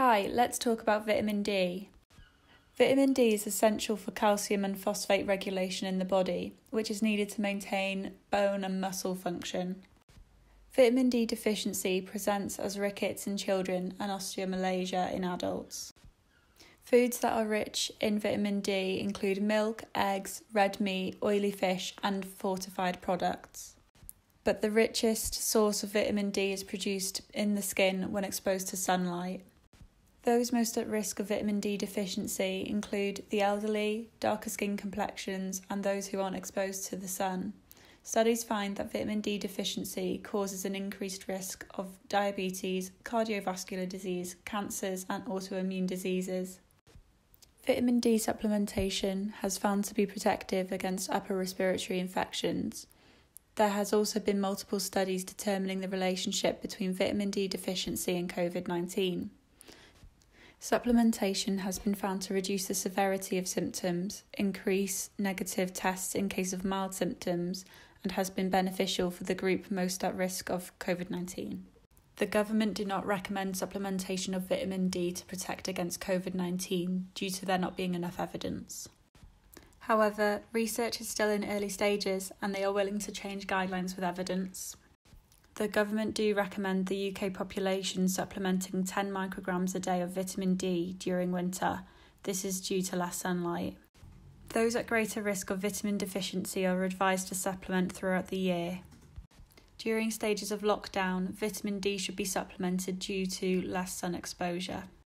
Hi, let's talk about vitamin D. Vitamin D is essential for calcium and phosphate regulation in the body, which is needed to maintain bone and muscle function. Vitamin D deficiency presents as rickets in children and osteomalacia in adults. Foods that are rich in vitamin D include milk, eggs, red meat, oily fish, and fortified products. But the richest source of vitamin D is produced in the skin when exposed to sunlight. Those most at risk of vitamin D deficiency include the elderly, darker skin complexions, and those who aren't exposed to the sun. Studies find that vitamin D deficiency causes an increased risk of diabetes, cardiovascular disease, cancers, and autoimmune diseases. Vitamin D supplementation has found to be protective against upper respiratory infections. There has also been multiple studies determining the relationship between vitamin D deficiency and COVID 19. Supplementation has been found to reduce the severity of symptoms, increase negative tests in case of mild symptoms, and has been beneficial for the group most at risk of COVID 19. The government do not recommend supplementation of vitamin D to protect against COVID 19 due to there not being enough evidence. However, research is still in early stages and they are willing to change guidelines with evidence. The government do recommend the UK population supplementing 10 micrograms a day of vitamin D during winter. This is due to less sunlight. Those at greater risk of vitamin deficiency are advised to supplement throughout the year. During stages of lockdown, vitamin D should be supplemented due to less sun exposure.